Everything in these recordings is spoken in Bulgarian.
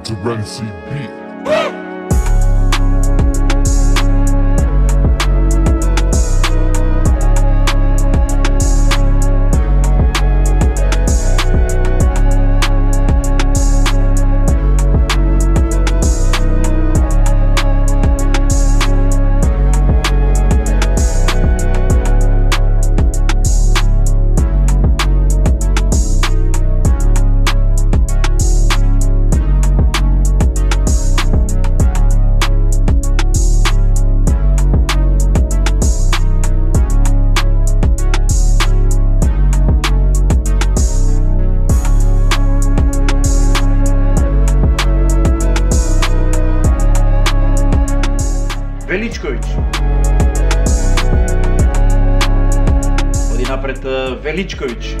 It's a beat. Величкович. Ходи напред Величкович.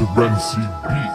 The beat.